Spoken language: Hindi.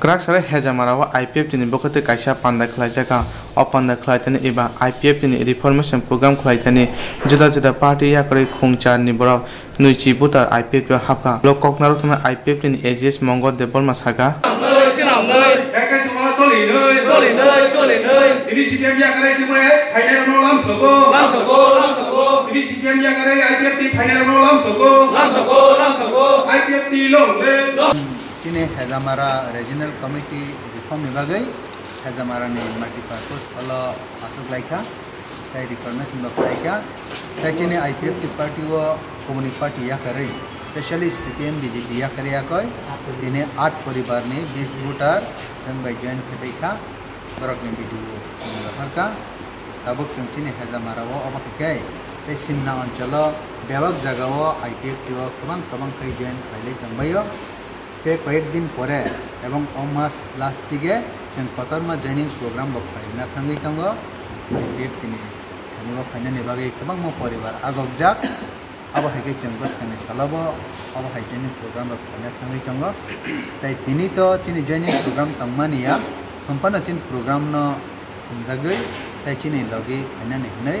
Krak sara hejamarawa IPF tini bokote kaisa panda khlai jaga o panda khlai tini eba IPF tini reformation program khlai tini juda juda party ya kore khungchar ni borok nui chi buta IPF ba hapka lok koknaru tuna IPF tini AGS mongol de bolma saga final ने हेज हमारा रेजनल कमिटी रिफॉर्म विभाग हेज हमारा ने माटी पार्को फल आसक लाइखा रिफॉर्मेशन लाइखा तैची I P F T party व कम्युनिस्ट पार्टी या करे स्पेशली सीपीएम बीजेपी या करे इन्हें आठ परिवार ने बीस वोटर संग भाई जैन के पैखा बरक ने बीजेपी सबक हेज हमारा वो अब कहे सिमना अंचल व्यापक जगह वो आई पी एफ़ टी वो कमंग कमंग कई जैन फैले તે કયેક દિન પરે ଏବଂ ଅ ମାସ୍ ଲାଷ୍ଟ ଦିଗେ ଯେନ୍ କତର୍ମା ଜଏନିଂ ପ୍ରୋଗ୍ରାମ ବଖାଇ ନା ଥାଙ୍ଗି ତାଙ୍ଗ ଡେଟ୍ କିନି ଥାଙ୍ଗିବ ଖାଇନେ ନେବାକେ ଏକବାଂ ମୋ ପରିବାର ଆଗ ଅବଜାକ ଆବ ହାଇକେ ଚେଙ୍ଗସ୍ ଖାଇନେ ସଲବ ଆବ ହାଇ ଜଏନିଂ ପ୍ରୋଗ୍ରାମ ରଖାଇନା ଥାଙ୍ଗି ତାଙ୍ଗ ତାଇ ତିନି ତ ଚିନି ଜଏନିଂ ପ୍ରୋଗ୍ରାମ ତମ୍ମାନିଆ ହମ୍ପାନ ଚିନ୍ ପ୍ରୋଗ୍ରାମ ନ ଜାଗଇ ତାଇ ଚିନି ଲଗେଇ ଖାଇନା ନେଇ